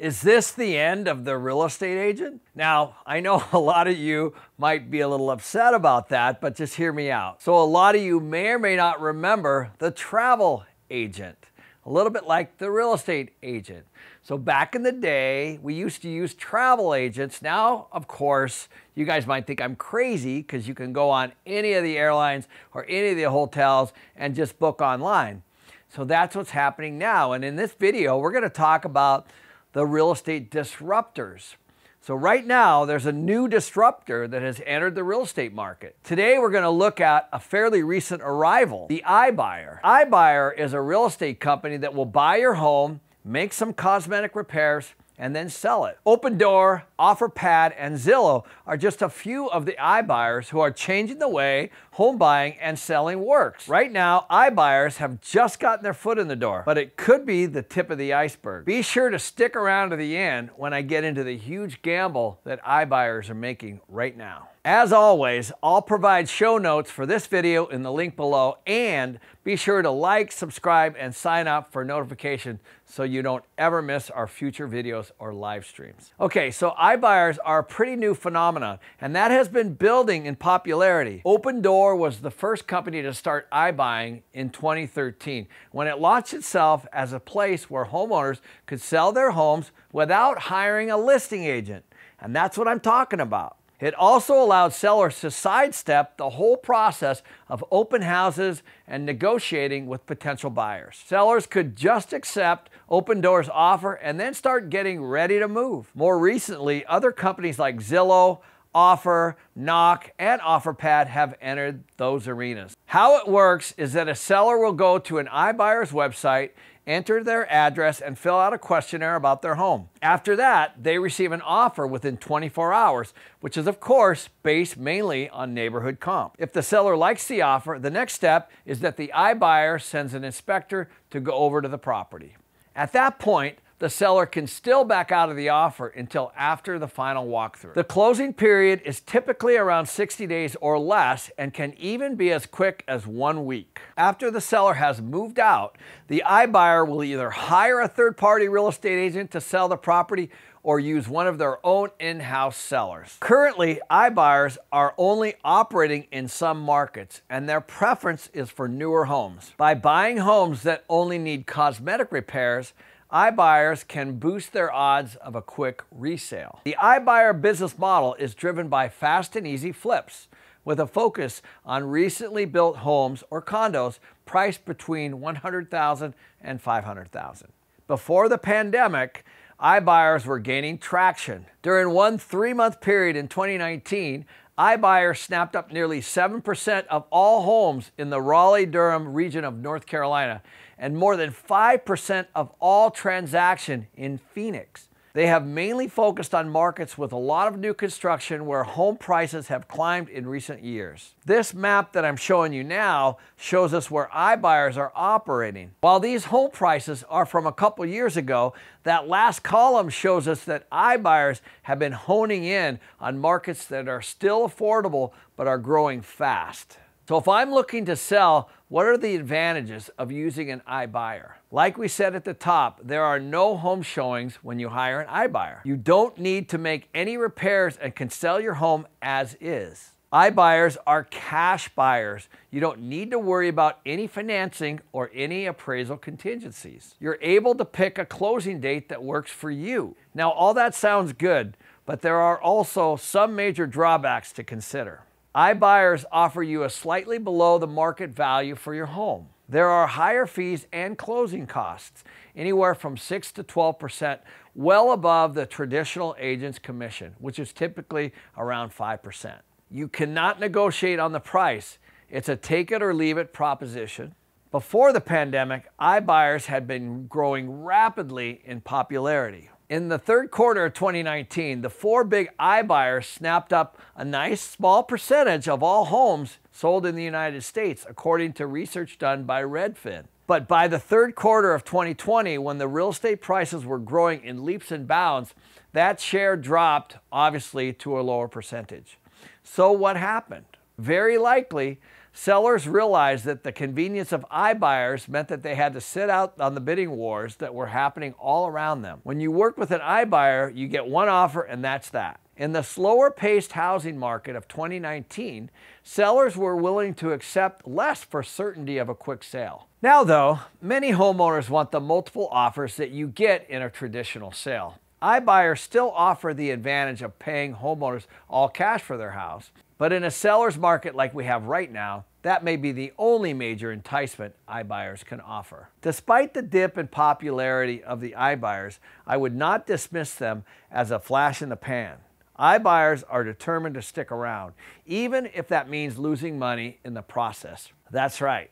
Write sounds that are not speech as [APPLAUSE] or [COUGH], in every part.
Is this the end of the real estate agent? Now, I know [LAUGHS] a lot of you might be a little upset about that, but just hear me out. So, a lot of you may or may not remember the travel agent, a little bit like the real estate agent. So, back in the day, we used to use travel agents. Now, of course, you guys might think I'm crazy because you can go on any of the airlines or any of the hotels and just book online. So, that's what's happening now. And in this video, we're going to talk about the real estate disruptors. So right now, there's a new disruptor that has entered the real estate market. Today, we're going to look at a fairly recent arrival, the iBuyer. iBuyer is a real estate company that will buy your home, make some cosmetic repairs, and then sell it. Opendoor, OfferPad, and Zillow are just a few of the iBuyers who are changing the way home buying and selling works. Right now, iBuyers have just gotten their foot in the door, but it could be the tip of the iceberg. Be sure to stick around to the end when I get into the huge gamble that iBuyers are making right now. As always, I'll provide show notes for this video in the link below and be sure to like, subscribe, and sign up for notification so you don't ever miss our future videos or live streams. Okay, so iBuyers are a pretty new phenomenon and that has been building in popularity. Opendoor was the first company to start iBuying in 2013 when it launched itself as a place where homeowners could sell their homes without hiring a listing agent. And that's what I'm talking about. It also allowed sellers to sidestep the whole process of open houses and negotiating with potential buyers. Sellers could just accept Opendoor's offer and then start getting ready to move. More recently, other companies like Zillow, Offer, Knock, and OfferPad have entered those arenas. How it works is that a seller will go to an iBuyer's website enter their address, and fill out a questionnaire about their home. After that, they receive an offer within 24 hours, which is, of course, based mainly on neighborhood comp. If the seller likes the offer, the next step is that the iBuyer sends an inspector to go over to the property. At that point, the seller can still back out of the offer until after the final walkthrough. The closing period is typically around 60 days or less and can even be as quick as one week. After the seller has moved out, the iBuyer will either hire a third party real estate agent to sell the property or use one of their own in-house sellers. Currently, iBuyers are only operating in some markets and their preference is for newer homes. By buying homes that only need cosmetic repairs, iBuyers can boost their odds of a quick resale. The iBuyer business model is driven by fast and easy flips with a focus on recently built homes or condos priced between 100,000 and 500,000. Before the pandemic, iBuyers were gaining traction. During one three-month period in 2019, iBuyer snapped up nearly 7% of all homes in the Raleigh-Durham region of North Carolina and more than 5% of all transaction in Phoenix. They have mainly focused on markets with a lot of new construction where home prices have climbed in recent years. This map that I'm showing you now shows us where iBuyers are operating. While these home prices are from a couple years ago, that last column shows us that iBuyers have been honing in on markets that are still affordable but are growing fast. So if I'm looking to sell, what are the advantages of using an iBuyer? Like we said at the top, there are no home showings when you hire an iBuyer. You don't need to make any repairs and can sell your home as is. iBuyers are cash buyers. You don't need to worry about any financing or any appraisal contingencies. You're able to pick a closing date that works for you. Now, all that sounds good, but there are also some major drawbacks to consider iBuyers offer you a slightly below the market value for your home. There are higher fees and closing costs, anywhere from 6 to 12%, well above the traditional agent's commission, which is typically around 5%. You cannot negotiate on the price. It's a take it or leave it proposition. Before the pandemic, iBuyers had been growing rapidly in popularity. In the third quarter of 2019, the four big iBuyers snapped up a nice small percentage of all homes sold in the United States, according to research done by Redfin. But by the third quarter of 2020, when the real estate prices were growing in leaps and bounds, that share dropped, obviously, to a lower percentage. So what happened? Very likely, Sellers realized that the convenience of iBuyers meant that they had to sit out on the bidding wars that were happening all around them. When you work with an iBuyer, you get one offer and that's that. In the slower paced housing market of 2019, sellers were willing to accept less for certainty of a quick sale. Now, though, many homeowners want the multiple offers that you get in a traditional sale iBuyers still offer the advantage of paying homeowners all cash for their house. But in a seller's market like we have right now, that may be the only major enticement iBuyers can offer. Despite the dip in popularity of the iBuyers, I would not dismiss them as a flash in the pan. iBuyers are determined to stick around, even if that means losing money in the process. That's right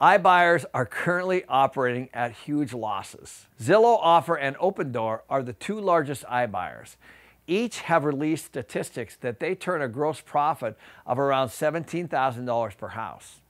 iBuyers are currently operating at huge losses. Zillow Offer and Opendoor are the two largest iBuyers. Each have released statistics that they turn a gross profit of around $17,000 per house.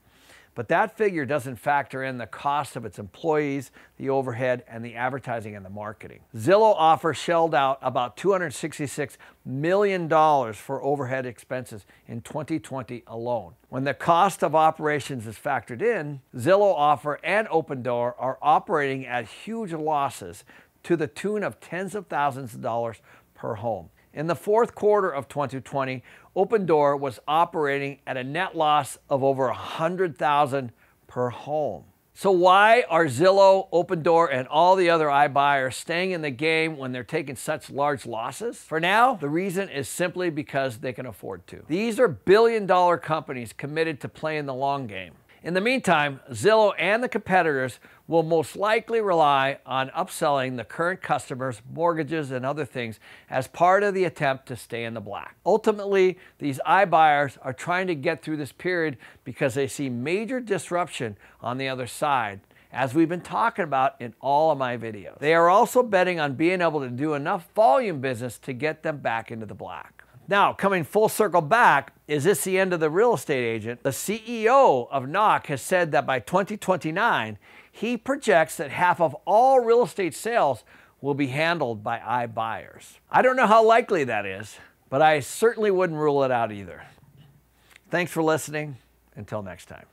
But that figure doesn't factor in the cost of its employees, the overhead, and the advertising and the marketing. Zillow Offer shelled out about $266 million for overhead expenses in 2020 alone. When the cost of operations is factored in, Zillow Offer and Opendoor are operating at huge losses to the tune of tens of thousands of dollars per home. In the fourth quarter of 2020, Opendoor was operating at a net loss of over 100,000 per home. So why are Zillow, Opendoor, and all the other iBuyers staying in the game when they're taking such large losses? For now, the reason is simply because they can afford to. These are billion dollar companies committed to playing the long game. In the meantime, Zillow and the competitors will most likely rely on upselling the current customers mortgages and other things as part of the attempt to stay in the black. Ultimately, these iBuyers are trying to get through this period because they see major disruption on the other side as we've been talking about in all of my videos. They are also betting on being able to do enough volume business to get them back into the black. Now, coming full circle back, is this the end of the real estate agent? The CEO of NARC has said that by 2029, he projects that half of all real estate sales will be handled by iBuyers. I don't know how likely that is, but I certainly wouldn't rule it out either. Thanks for listening. Until next time.